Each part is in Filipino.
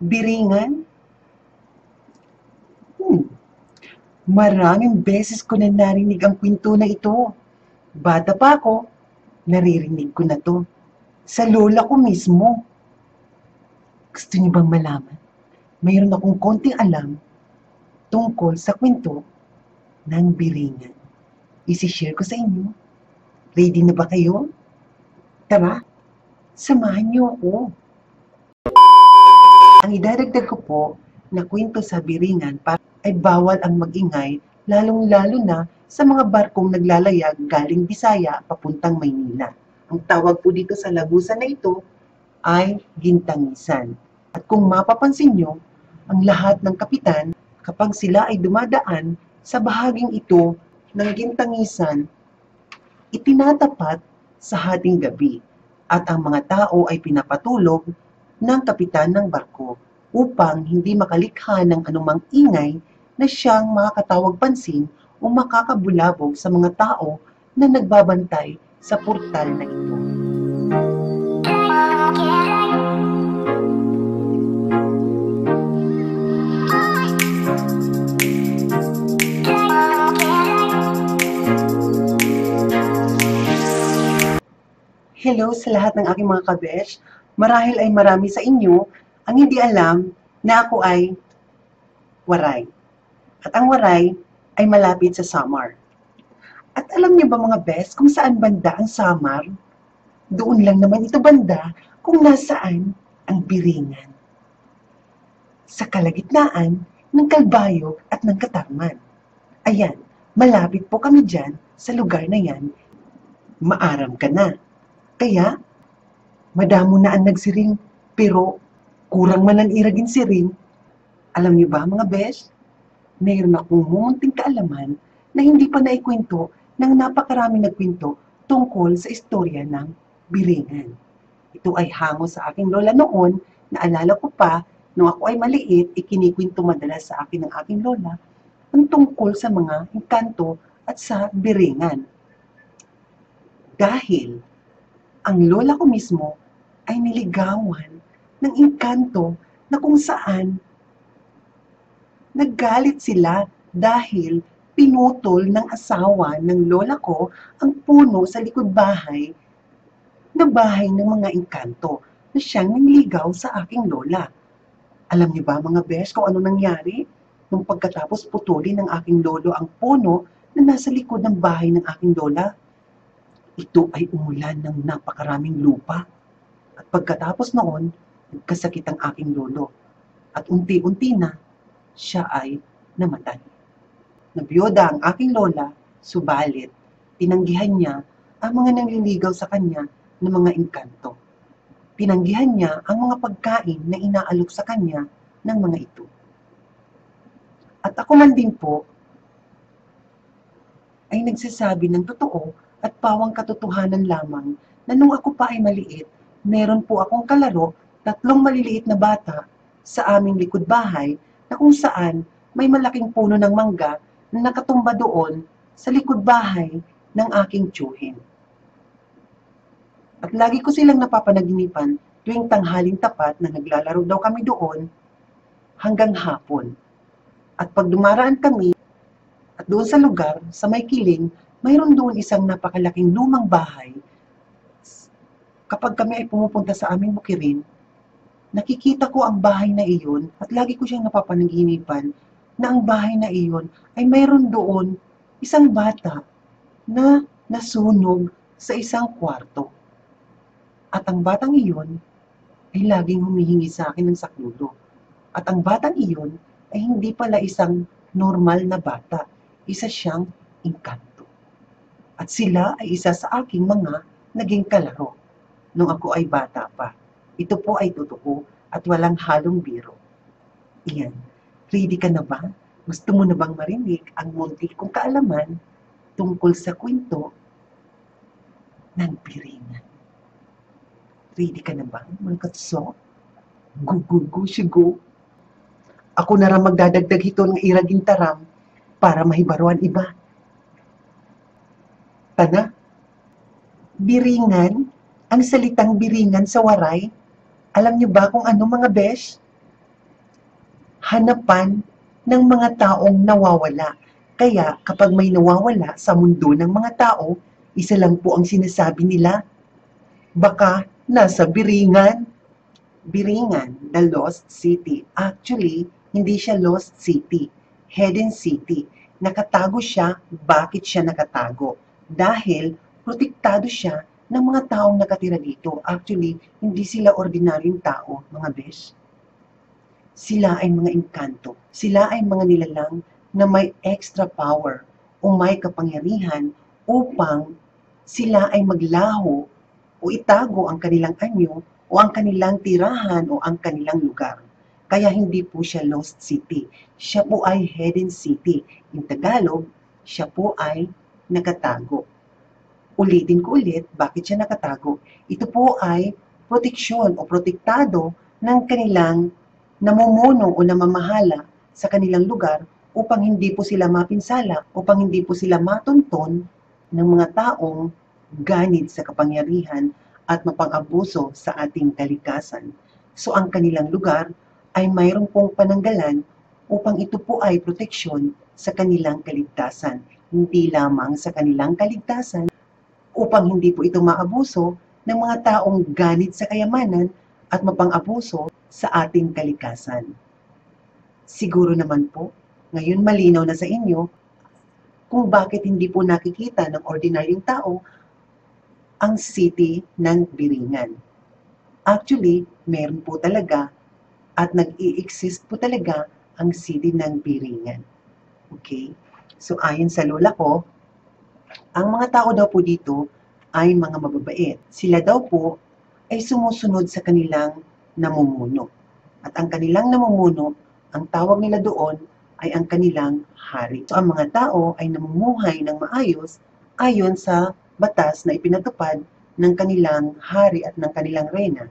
Biringan? Hmm. Maraming beses ko na narinig ang kwento na ito. Bata pa ako, naririnig ko na to. Sa lola ko mismo. Gusto niyo bang malaman? Mayroon akong konting alam tungkol sa kwento ng biringan. Isi-share ko sa inyo. Ready na ba kayo? Tara, samahan niyo ako. Ang idadagdag ko po na kwento sa biringan para ay bawal ang magingay lalong-lalo na sa mga barkong naglalayag galing Bisaya papuntang Maynila. Ang tawag po dito sa lagusan na ito ay gintangisan. At kung mapapansin nyo, ang lahat ng kapitan, kapag sila ay dumadaan sa bahaging ito ng gintangisan, itinatapat sa hating gabi at ang mga tao ay pinapatulog ng kapitan ng barko upang hindi makalikha ng anumang ingay na siyang makakatawag pansin o makakabulabog sa mga tao na nagbabantay sa portal na ito. Hello sa lahat ng aking mga kabesh. Marahil ay marami sa inyo ang hindi alam na ako ay waray. At ang waray ay malapit sa Samar. At alam niyo ba mga best kung saan banda ang Samar? Doon lang naman ito banda kung nasaan ang biringan. Sa kalagitnaan ng Kalbayo at ng Katarman. Ayan, malapit po kami dyan sa lugar na yan. Maaram ka na. Kaya, madamo na ang nagsiring, pero kurang man ang iragin siring. Alam niyo ba mga besh, mayroon akong munting kaalaman na hindi pa naikwento ng napakaraming nagkwento tungkol sa istorya ng biringan. Ito ay hango sa aking lola noon, naalala ko pa, nung ako ay maliit, ikinikwento madalas sa akin ng aking lola, ang tungkol sa mga engkanto at sa biringan. Dahil ang lola ko mismo ay niligawan ng engkanto na kung saan naggalit sila dahil pinutol ng asawa ng lola ko ang puno sa likod bahay na bahay ng mga engkanto na siyang nangligaw sa aking lola. Alam niyo ba mga besh kung ano nangyari? Nung pagkatapos putulin ng aking lolo ang puno na nasa likod ng bahay ng aking lola, ito ay umulan ng napakaraming lupa. At pagkatapos noon, nagkasakit ang aking lolo. At unti-unti na, siya ay namatay. Nabiyoda ang aking lola, subalit, tinanggihan niya ang mga nangliligaw sa kanya ng mga engkanto. Tinanggihan niya ang mga pagkain na inaalok sa kanya ng mga ito. At ako man din po, ay nagsasabi ng totoo at pawang katotohanan lamang na nung ako pa ay maliit, meron po akong kalaro, tatlong maliliit na bata sa aming likod bahay na kung saan may malaking puno ng mangga na nakatumba doon sa likod bahay ng aking tsuhin. At lagi ko silang napapanaginipan tuwing tanghaling tapat na naglalaro daw kami doon hanggang hapon. At pag dumaraan kami, at doon sa lugar, sa may kiling, mayroon doon isang napakalaking lumang bahay. Kapag kami ay pumupunta sa aming bukirin, nakikita ko ang bahay na iyon at lagi ko siyang napapanaginipan na ang bahay na iyon ay mayroon doon isang bata na nasunog sa isang kwarto. At ang batang iyon ay laging humihingi sa akin ng sakludo. At ang batang iyon ay hindi pala isang normal na bata. Isa siyang engkanto. At sila ay isa sa aking mga naging kalaro nung ako ay bata pa. Ito po ay totoo at walang halong biro. Iyan. Ready ka na ba? Gusto mo na bang marinig ang munti kong kaalaman tungkol sa kwento ng piringan? Ready ka na ba, mga katso? Go, sigo. Ako na rin magdadagdag ito ng iraging taram para mahibaruan iba. Tana, biringan, ang salitang biringan sa waray, alam niyo ba kung ano mga besh? hanapan ng mga taong nawawala. Kaya kapag may nawawala sa mundo ng mga tao, isa lang po ang sinasabi nila, baka nasa Biringan. Biringan, the lost city. Actually, hindi siya lost city, hidden city. Nakatago siya, bakit siya nakatago? Dahil protektado siya ng mga taong nakatira dito. Actually, hindi sila ordinaryong tao, mga besh. Sila ay mga engkanto. Sila ay mga nilalang na may extra power o may kapangyarihan upang sila ay maglaho o itago ang kanilang anyo o ang kanilang tirahan o ang kanilang lugar. Kaya hindi po siya lost city. Siya po ay hidden city. In Tagalog, siya po ay nakatago. Ulitin ko ulit, bakit siya nakatago? Ito po ay proteksyon o protektado ng kanilang namumuno o namamahala sa kanilang lugar upang hindi po sila mapinsala, upang hindi po sila matunton ng mga taong ganid sa kapangyarihan at mapang-abuso sa ating kalikasan. So ang kanilang lugar ay mayroong pong pananggalan upang ito po ay proteksyon sa kanilang kaligtasan. Hindi lamang sa kanilang kaligtasan upang hindi po ito maabuso ng mga taong ganit sa kayamanan at mapang-abuso sa ating kalikasan. Siguro naman po, ngayon malinaw na sa inyo kung bakit hindi po nakikita ng ordinaryong tao ang city ng Biringan. Actually, meron po talaga at nag-i-exist po talaga ang city ng Biringan. Okay? So ayon sa lola ko, ang mga tao daw po dito ay mga mababait. Sila daw po ay sumusunod sa kanilang namumuno. At ang kanilang namumuno, ang tawag nila doon ay ang kanilang hari. So ang mga tao ay namumuhay ng maayos ayon sa batas na ipinatupad ng kanilang hari at ng kanilang reyna.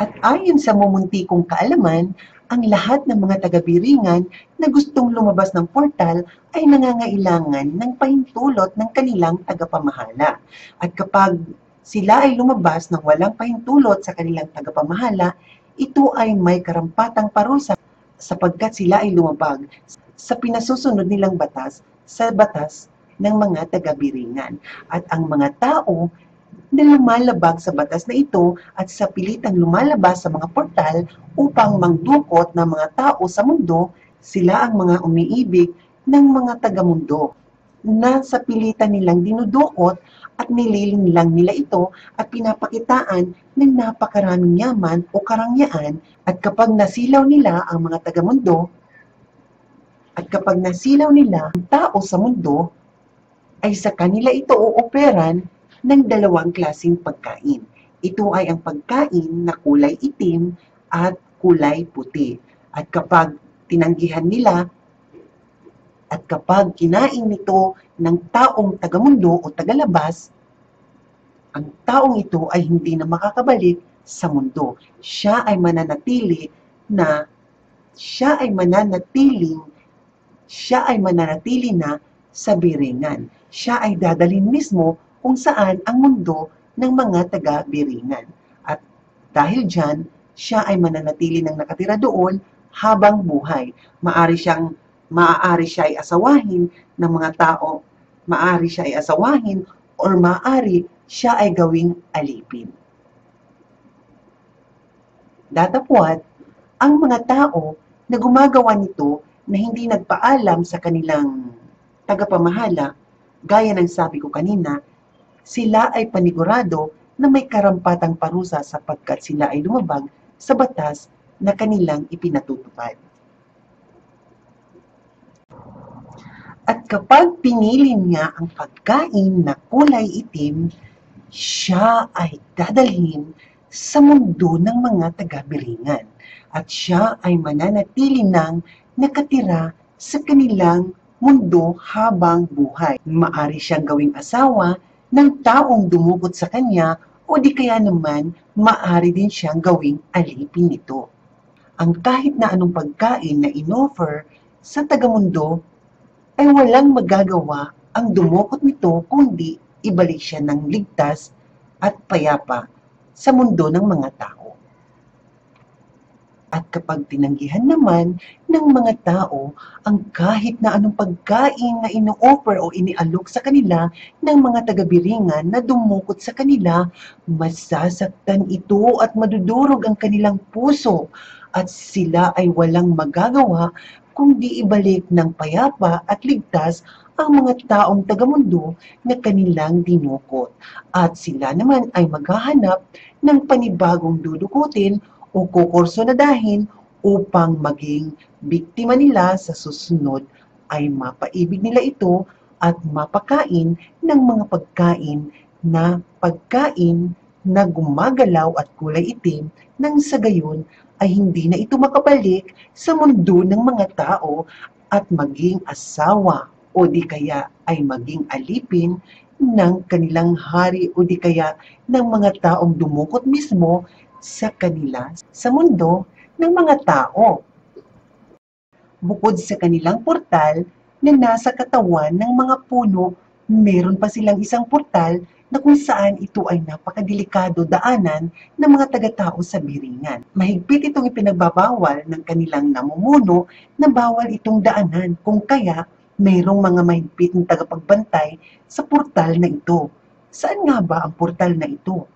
At ayon sa mumuntikong kaalaman, ang lahat ng mga taga-biringan na gustong lumabas ng portal ay nangangailangan ng pahintulot ng kanilang tagapamahala. At kapag sila ay lumabas ng walang pahintulot sa kanilang tagapamahala, ito ay may karampatang parusa sapagkat sila ay lumabag sa pinasusunod nilang batas sa batas ng mga taga-biringan. At ang mga tao na lumalabag sa batas na ito at sa pilitang lumalabas sa mga portal upang mangdukot ng mga tao sa mundo, sila ang mga umiibig ng mga taga-mundo na sa pilitan nilang dinudukot at nililing lang nila ito at pinapakitaan ng napakaraming yaman o karangyaan. At kapag nasilaw nila ang mga taga-mundo at kapag nasilaw nila ang tao sa mundo, ay sa kanila ito ooperan ng dalawang klasing pagkain. Ito ay ang pagkain na kulay itim at kulay puti. At kapag tinanggihan nila at kapag kinain nito ng taong tagamundo o tagalabas, ang taong ito ay hindi na makakabalik sa mundo. Siya ay mananatili na siya ay mananatiling siya ay mananatili na sa biringan. Siya ay dadalhin mismo kung saan ang mundo ng mga taga-biringan. At dahil dyan, siya ay mananatili ng nakatira doon habang buhay. Maari siyang maaari siya ay asawahin ng mga tao, maaari siya ay asawahin or maaari siya ay gawing alipin. Datapwat, ang mga tao na gumagawa nito na hindi nagpaalam sa kanilang tagapamahala, gaya ng sabi ko kanina, sila ay panigurado na may karampatang parusa sapagkat sila ay lumabag sa batas na kanilang ipinatutupad. At kapag pinili niya ang pagkain na kulay itim, siya ay dadalhin sa mundo ng mga taga-biringan at siya ay mananatili ng nakatira sa kanilang mundo habang buhay. Maari siyang gawing asawa ng taong dumugot sa kanya o di kaya naman maari din siyang gawing alipin nito. Ang kahit na anong pagkain na inoffer sa tagamundo ay walang magagawa ang dumukot nito kundi ibalik siya ng ligtas at payapa sa mundo ng mga tao. At kapag tinanggihan naman ng mga tao ang kahit na anong pagkain na ino-offer o inialok sa kanila ng mga taga-biringan na dumukot sa kanila, masasaktan ito at madudurog ang kanilang puso at sila ay walang magagawa kundi ibalik ng payapa at ligtas ang mga taong tagamundo na kanilang dinukot. At sila naman ay maghahanap ng panibagong dudukutin o kukursonadahin upang maging biktima nila sa susunod ay mapaibig nila ito at mapakain ng mga pagkain na pagkain na gumagalaw at kulay itim nang sa gayon ay hindi na ito makabalik sa mundo ng mga tao at maging asawa o di kaya ay maging alipin ng kanilang hari o di kaya ng mga taong dumukot mismo sa kanila sa mundo ng mga tao. Bukod sa kanilang portal na nasa katawan ng mga puno, meron pa silang isang portal na kung saan ito ay napakadelikado daanan ng mga taga-tao sa biringan. Mahigpit itong ipinagbabawal ng kanilang namumuno na bawal itong daanan kung kaya mayroong mga mahigpit ng tagapagbantay sa portal na ito. Saan nga ba ang portal na ito?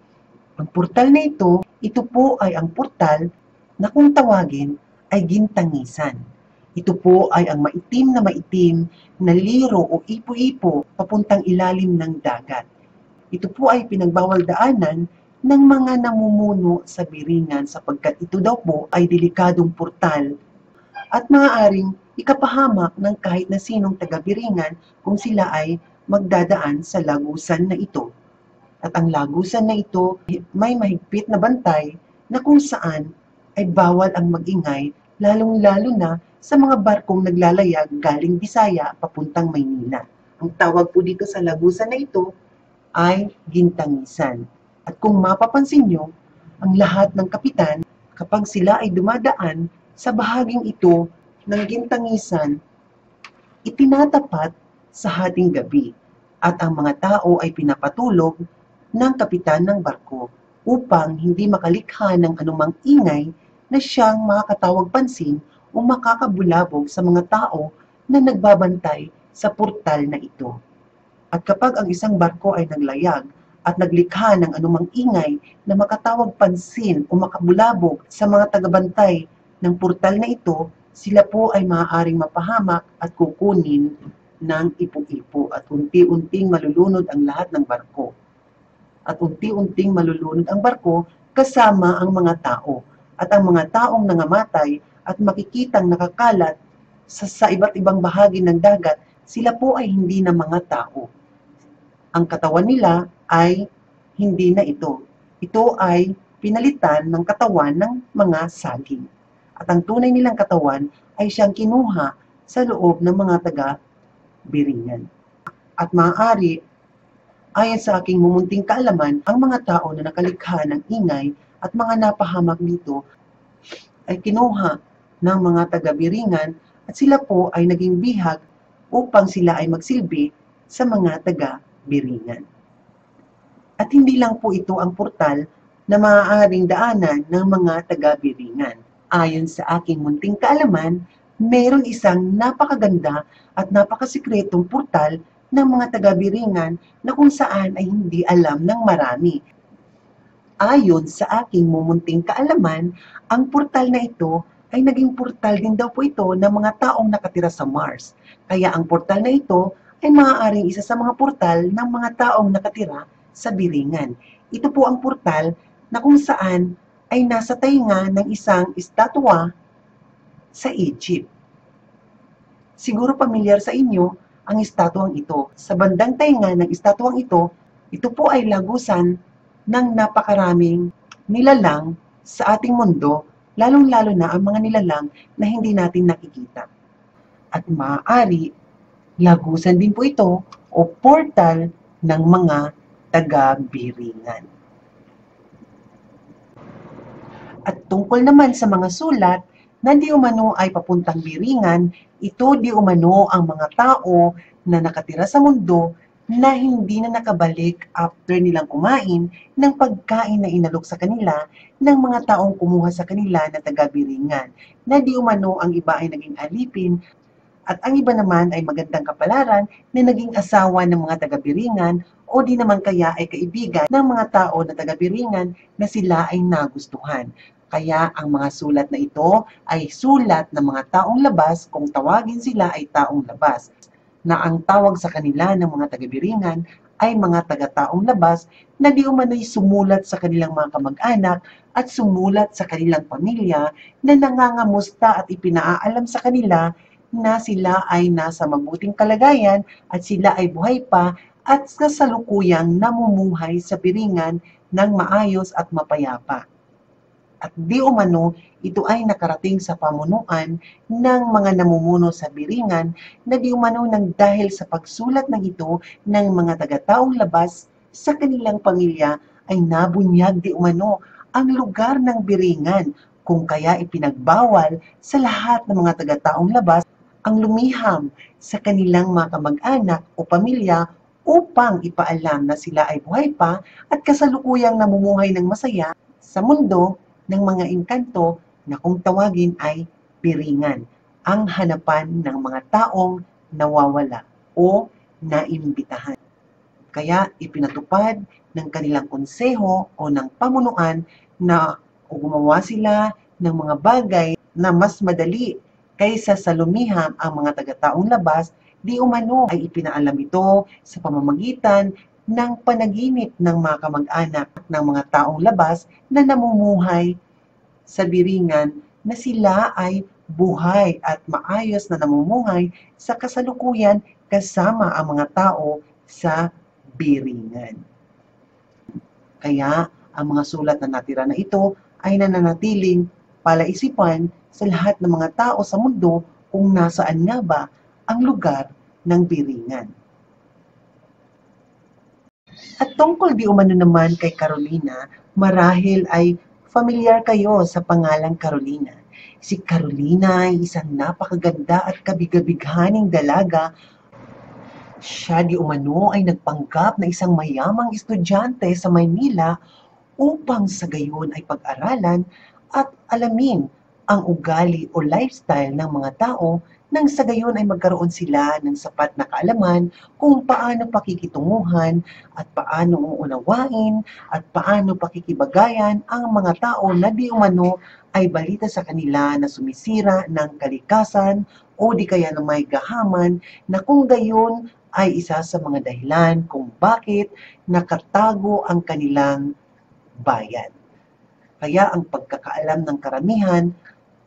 Ang portal na ito, ito po ay ang portal na kung tawagin ay gintangisan. Ito po ay ang maitim na maitim na liro o ipo-ipo papuntang ilalim ng dagat. Ito po ay pinagbawal daanan ng mga namumuno sa biringan sapagkat ito daw po ay delikadong portal at maaaring ikapahamak ng kahit na sinong taga-biringan kung sila ay magdadaan sa lagusan na ito. At ang lagusan na ito may mahigpit na bantay na kung saan ay bawal ang magingay lalong-lalo na sa mga barkong naglalayag galing Bisaya papuntang Maynila. Ang tawag po dito sa lagusan na ito ay gintangisan. At kung mapapansin nyo, ang lahat ng kapitan, kapag sila ay dumadaan sa bahaging ito ng gintangisan, itinatapat sa hating gabi at ang mga tao ay pinapatulog ng kapitan ng barko upang hindi makalikha ng anumang ingay na siyang makakatawag pansin o makakabulabog sa mga tao na nagbabantay sa portal na ito. At kapag ang isang barko ay naglayag at naglikha ng anumang ingay na makatawag pansin o makabulabog sa mga tagabantay ng portal na ito, sila po ay maaaring mapahamak at kukunin ng ipo-ipo at unti-unting malulunod ang lahat ng barko. At unti-unting malulunod ang barko kasama ang mga tao. At ang mga taong nangamatay at makikitang nakakalat sa, sa iba't ibang bahagi ng dagat, sila po ay hindi na mga tao ang katawan nila ay hindi na ito. Ito ay pinalitan ng katawan ng mga saging. At ang tunay nilang katawan ay siyang kinuha sa loob ng mga taga-biringan. At maaari, ayon sa aking mumunting kaalaman, ang mga tao na nakalikha ng ingay at mga napahamak dito ay kinuha ng mga taga-biringan at sila po ay naging bihag upang sila ay magsilbi sa mga taga biringan. At hindi lang po ito ang portal na maaaring daanan ng mga taga-biringan. Ayon sa aking munting kaalaman, mayroon isang napakaganda at napakasikretong portal ng mga taga-biringan na kung saan ay hindi alam ng marami. Ayon sa aking mumunting kaalaman, ang portal na ito ay naging portal din daw po ito ng mga taong nakatira sa Mars. Kaya ang portal na ito ay maaaring isa sa mga portal ng mga taong nakatira sa Biringan. Ito po ang portal na kung saan ay nasa tainga ng isang estatwa sa Egypt. Siguro pamilyar sa inyo ang estatwang ito. Sa bandang tainga ng estatwang ito, ito po ay lagusan ng napakaraming nilalang sa ating mundo, lalong-lalo na ang mga nilalang na hindi natin nakikita. At maaari Lagusan din po ito o portal ng mga taga-biringan. At tungkol naman sa mga sulat na di umano ay papuntang biringan, ito di umano ang mga tao na nakatira sa mundo na hindi na nakabalik after nilang kumain ng pagkain na inalok sa kanila ng mga taong kumuha sa kanila na taga-biringan, na di umano ang iba ay naging alipin at ang iba naman ay magandang kapalaran na naging asawa ng mga taga-biringan o di naman kaya ay kaibigan ng mga tao na taga-biringan na sila ay nagustuhan. Kaya ang mga sulat na ito ay sulat ng mga taong labas kung tawagin sila ay taong labas. Na ang tawag sa kanila ng mga taga-biringan ay mga taga-taong labas na di umano'y sumulat sa kanilang mga kamag-anak at sumulat sa kanilang pamilya na nangangamusta at ipinaalam sa kanila na sila ay nasa mabuting kalagayan at sila ay buhay pa at kasalukuyang namumuhay sa piringan ng maayos at mapayapa at di umano ito ay nakarating sa pamunuan ng mga namumuno sa biringan na di umano nang dahil sa pagsulat ng ito ng mga taga-taong labas sa kanilang pamilya ay nabunyag di umano ang lugar ng biringan kung kaya ipinagbawal sa lahat ng mga taga-taong labas ang lumiham sa kanilang mga kamag-anak o pamilya upang ipaalam na sila ay buhay pa at kasalukuyang namumuhay ng masaya sa mundo ng mga engkanto na kung tawagin ay piringan, ang hanapan ng mga taong nawawala o naimbitahan. Kaya ipinatupad ng kanilang konseho o ng pamunuan na gumawa sila ng mga bagay na mas madali kaysa sa lumiham ang mga taga-taong labas, di umano ay ipinaalam ito sa pamamagitan ng panaginip ng mga kamag-anak ng mga taong labas na namumuhay sa biringan na sila ay buhay at maayos na namumuhay sa kasalukuyan kasama ang mga tao sa biringan. Kaya ang mga sulat na natira na ito ay nananatiling palaisipan sa lahat ng mga tao sa mundo kung nasaan nga ba ang lugar ng biringan. At tungkol di umano naman kay Carolina, marahil ay familiar kayo sa pangalang Carolina. Si Carolina ay isang napakaganda at kabigabighaning dalaga. Siya di umano ay nagpanggap na isang mayamang estudyante sa Maynila upang sa gayon ay pag-aralan at alamin ang ugali o lifestyle ng mga tao nang sa gayon ay magkaroon sila ng sapat na kaalaman kung paano pakikitunguhan at paano uunawain at paano pakikibagayan ang mga tao na di umano ay balita sa kanila na sumisira ng kalikasan o di kaya na may gahaman na kung gayon ay isa sa mga dahilan kung bakit nakatago ang kanilang bayan. Kaya ang pagkakaalam ng karamihan,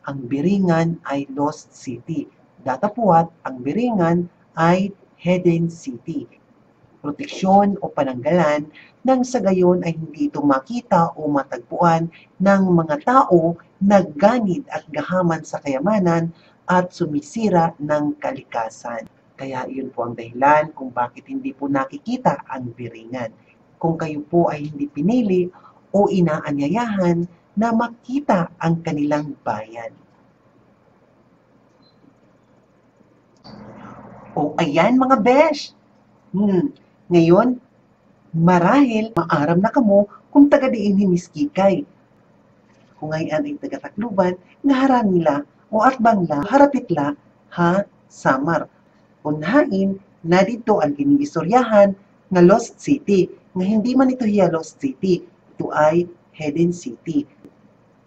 ang Biringan ay Lost City Datapuat, ang Biringan ay Hidden City. Proteksyon o pananggalan nang sa gayon ay hindi ito makita o matagpuan ng mga tao na ganid at gahaman sa kayamanan at sumisira ng kalikasan. Kaya iyon po ang dahilan kung bakit hindi po nakikita ang biringan. Kung kayo po ay hindi pinili o inaanyayahan na makita ang kanilang bayan. O ayan mga besh. Hmm, ngayon, marahil maaram na kamo kung taga diin ni Miss Kikay. Kung ngayon ay taga Tacloban, nga nila o atbang la, harapit la, ha, samar. Unhain, na dito ang giniistoryahan nga Lost City, nga hindi man ito hiya Lost City, ito ay Hidden City.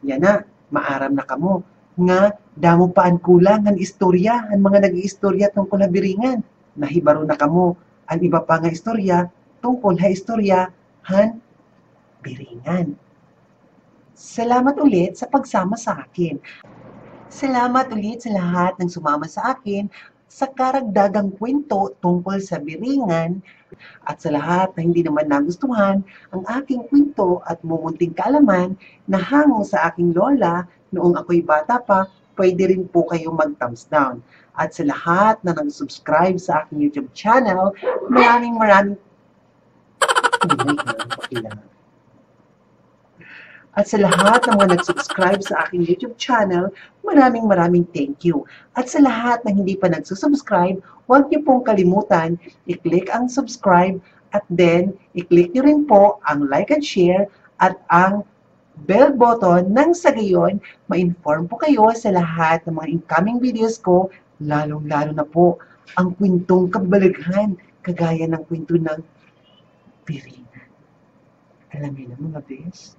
Yan na, maaram na kamo nga damo pa ang kulang ang istorya, ang mga nag-iistorya tungkol na biringan. Nahibaro na kamo ang iba pa nga istorya tungkol ha istorya han biringan. Salamat ulit sa pagsama sa akin. Salamat ulit sa lahat ng sumama sa akin sa karagdagang kwento tungkol sa biringan at sa lahat na hindi naman nagustuhan ang aking kwento at mumunting kaalaman na hango sa aking lola noong ako'y bata pa, pwede rin po kayo mag-thumbs down. At sa lahat na nag-subscribe sa aking YouTube channel, maraming maraming At sa lahat ng mga nag-subscribe sa aking YouTube channel, maraming maraming thank you. At sa lahat ng hindi pa nagsusubscribe, huwag niyo pong kalimutan, i-click ang subscribe at then i-click niyo rin po ang like and share at ang bell button nang sa gayon, ma-inform po kayo sa lahat ng mga incoming videos ko, lalong-lalo na po ang kwentong kabalaghan, kagaya ng kwento ng Pirina. Alam niyo na mga bes,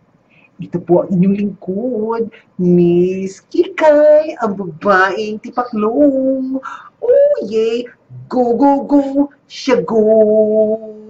ito po ang inyong lingkod, Miss Kikay, ang babaeng tipaklong. Oh, yay! Go, go, go! Siya go!